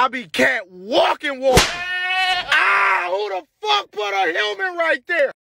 I be cat walking, walking. Ah, who the fuck put a helmet right there?